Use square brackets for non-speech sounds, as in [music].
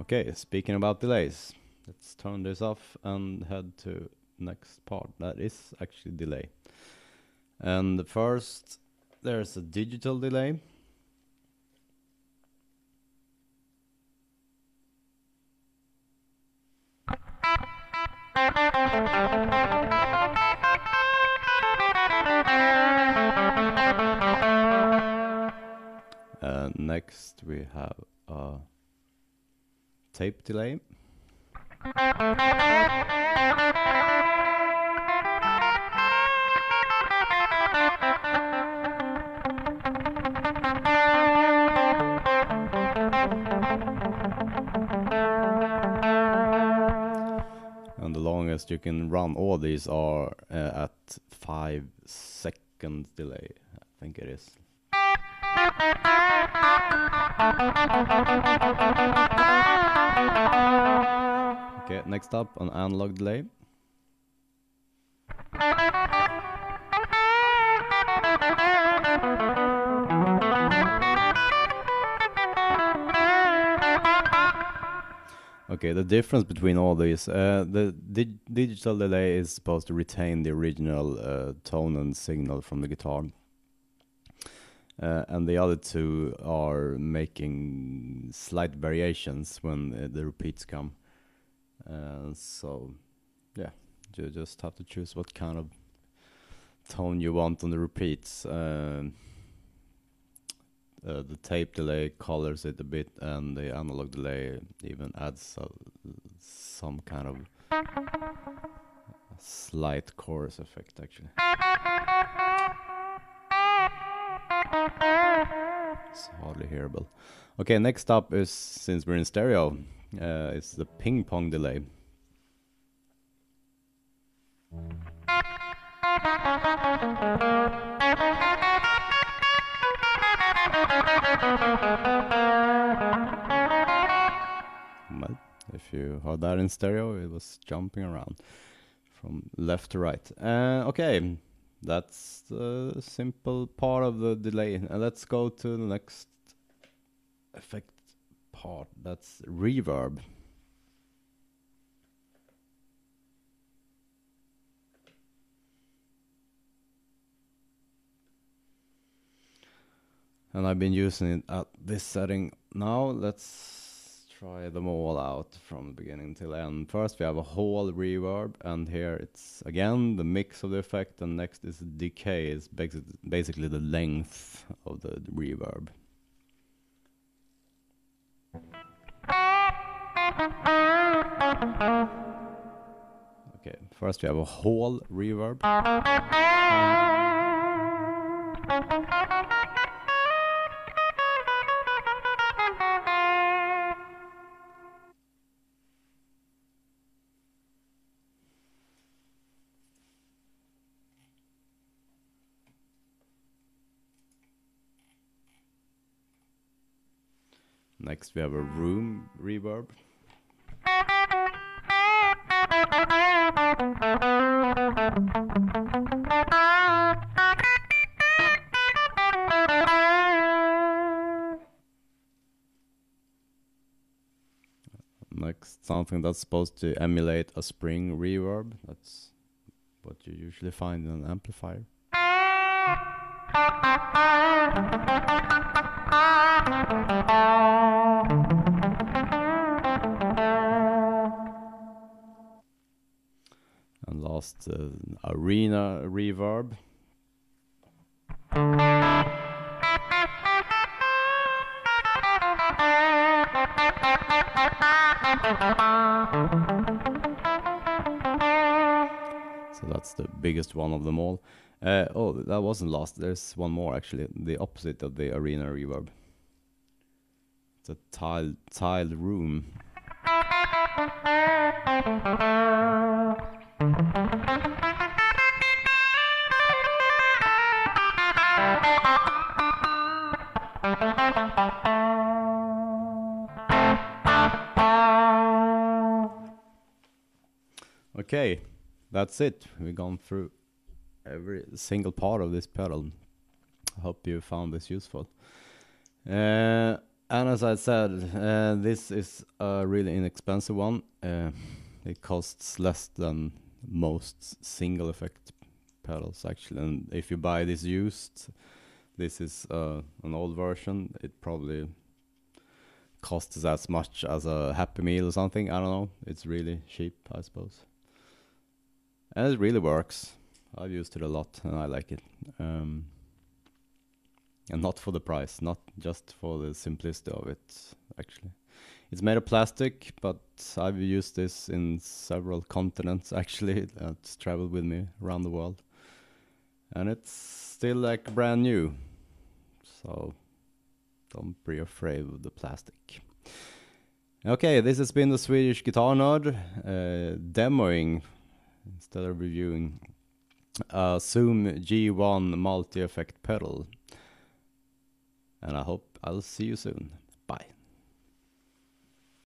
Okay, speaking about delays, let's turn this off and head to next part. That is actually delay. And first, there's a digital delay. Next we have a tape delay. And the longest you can run all these are uh, at five seconds delay. I think it is. Okay, next up an analog delay. Okay, the difference between all these, uh, the dig digital delay is supposed to retain the original uh, tone and signal from the guitar. Uh, and the other two are making slight variations when uh, the repeats come. Uh, so, yeah, you just have to choose what kind of tone you want on the repeats. Um, uh, the tape delay colors it a bit, and the analog delay even adds uh, some kind of slight chorus effect, actually. It's hardly hearable. Okay, next up is since we're in stereo, uh, it's the ping pong delay. Well, if you heard that in stereo, it was jumping around from left to right. Uh, okay, that's the simple part of the delay. And let's go to the next effect part. That's reverb. And I've been using it at this setting now. Let's try them all out from the beginning till end. First we have a hall reverb and here it's again the mix of the effect and next is decay basi basically the length of the, the reverb. Okay, first we have a hall reverb. Next we have a room reverb. Next something that's supposed to emulate a spring reverb. That's what you usually find in an amplifier. [laughs] And last, uh, arena reverb. So that's the biggest one of them all. Uh, oh, that wasn't last. There's one more actually. The opposite of the arena reverb. It's a tiled tiled room. Okay, that's it. We've gone through every single part of this pedal. I hope you found this useful. Uh, and as I said, uh, this is a really inexpensive one. Uh, it costs less than most single effect pedals actually. And if you buy this used, this is uh, an old version. It probably costs as much as a Happy Meal or something. I don't know. It's really cheap, I suppose. And it really works. I've used it a lot and I like it. Um, and not for the price, not just for the simplicity of it, actually. It's made of plastic, but I've used this in several continents, [laughs] actually. That's traveled with me around the world. And it's still like brand new. So don't be afraid of the plastic. Okay, this has been the Swedish Guitar Nerd uh, demoing instead of reviewing a Zoom G1 multi effect pedal. And I hope I'll see you soon.